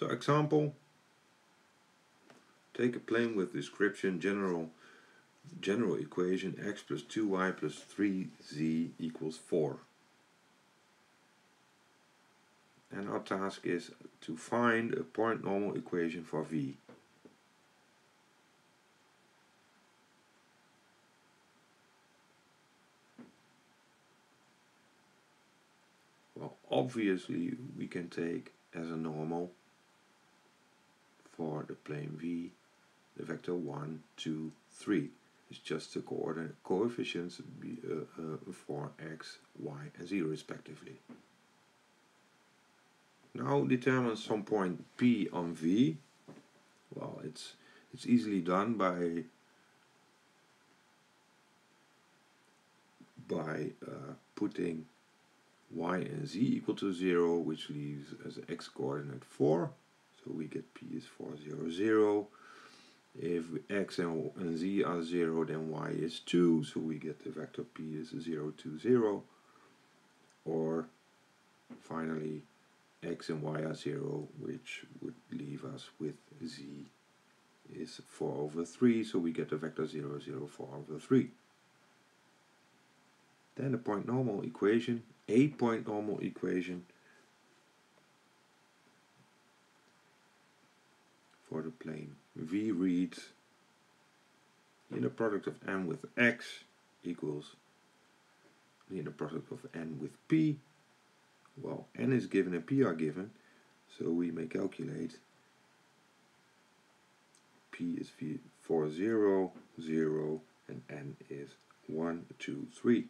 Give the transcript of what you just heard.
So example, take a plane with description general general equation x plus 2y plus 3z equals 4. And our task is to find a point normal equation for v. Well, obviously we can take as a normal for the plane v the vector 1, 2, 3 is just the coordinate coefficients uh, uh, for x, y and z respectively. Now determine some point P on V. Well, it's it's easily done by by uh, putting y and z equal to 0, which leaves as x coordinate 4. So we get P is 4, 0, 0. If x and, and z are 0, then y is 2, so we get the vector p is 0, 2, 0. Or finally, x and y are 0, which would leave us with z is 4 over 3, so we get the vector 0, 0, 4 over 3. Then the point normal equation, a point normal equation for the plane v reads the inner product of n with x equals the inner product of n with p. Well, n is given and p are given, so we may calculate p is 4, 0, 0, and n is 1, 2, 3.